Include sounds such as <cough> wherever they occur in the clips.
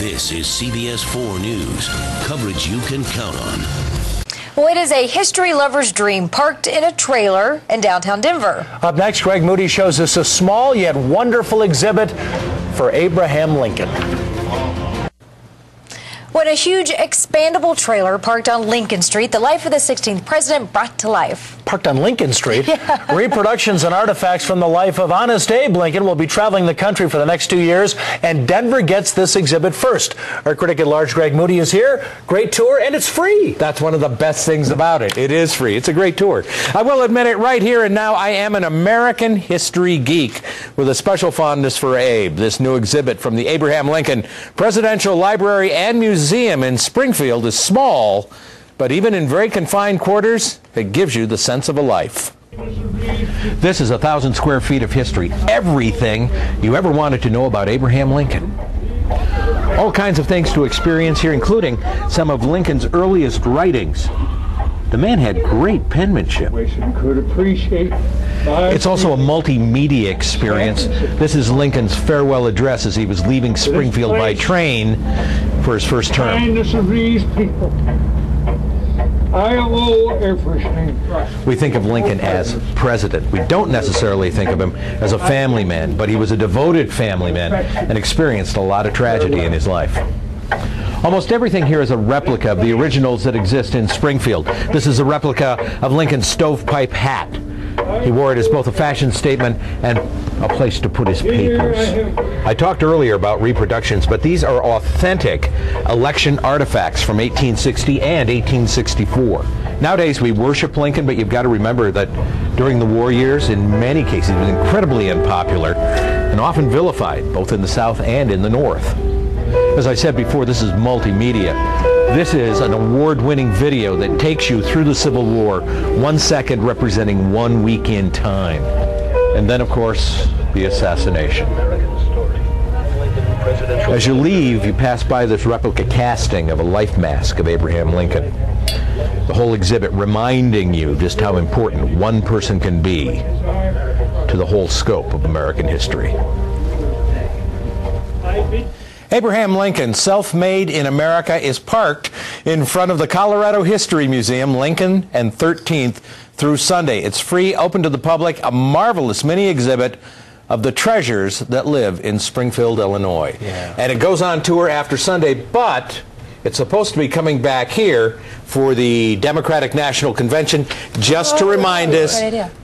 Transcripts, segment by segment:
This is CBS 4 News. Coverage you can count on. Well, it is a history lover's dream parked in a trailer in downtown Denver. Up next, Greg Moody shows us a small yet wonderful exhibit for Abraham Lincoln. When a huge expandable trailer parked on Lincoln Street, the life of the 16th president brought to life. Parked on Lincoln Street. <laughs> Yeah. Reproductions and artifacts from the life of Honest Abe Lincoln will be traveling the country for the next two years, and Denver gets this exhibit first. Our critic at large, Greg Moody, is here. Great tour, and it's free. That's one of the best things about it. It is free. It's a great tour. I will admit it right here and now, I am an American history geek with a special fondness for Abe. This new exhibit from the Abraham Lincoln Presidential Library and Museum in Springfield is small but even in very confined quarters, it gives you the sense of a life. This is a thousand square feet of history. Everything you ever wanted to know about Abraham Lincoln. All kinds of things to experience here, including some of Lincoln's earliest writings. The man had great penmanship. It's also a multimedia experience. This is Lincoln's farewell address as he was leaving Springfield by train for his first term. I owe everything. We think of Lincoln as president. We don't necessarily think of him as a family man, but he was a devoted family man and experienced a lot of tragedy in his life. Almost everything here is a replica of the originals that exist in Springfield. This is a replica of Lincoln's stovepipe hat. He wore it as both a fashion statement and a place to put his papers. I talked earlier about reproductions, but these are authentic election artifacts from 1860 and 1864. Nowadays, we worship Lincoln, but you've got to remember that during the war years, in many cases, he was incredibly unpopular and often vilified, both in the South and in the North. As I said before, this is multimedia. This is an award-winning video that takes you through the Civil War, one second representing one week in time. And then, of course, the assassination. As you leave, you pass by this replica casting of a life mask of Abraham Lincoln. The whole exhibit reminding you just how important one person can be to the whole scope of American history. Abraham Lincoln, self-made in America, is parked in front of the Colorado History Museum, Lincoln and 13th through Sunday. It's free, open to the public, a marvelous mini exhibit of the treasures that live in Springfield, Illinois. Yeah. And it goes on tour after Sunday, but it's supposed to be coming back here for the Democratic National Convention just oh, to remind us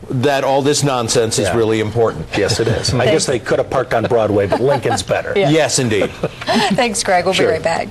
that all this nonsense yeah. is really important. Yes, it is. I guess they could have parked on Broadway, but Lincoln's better. Yeah. Yes, indeed. <laughs> Thanks, Greg. We'll sure. be right back.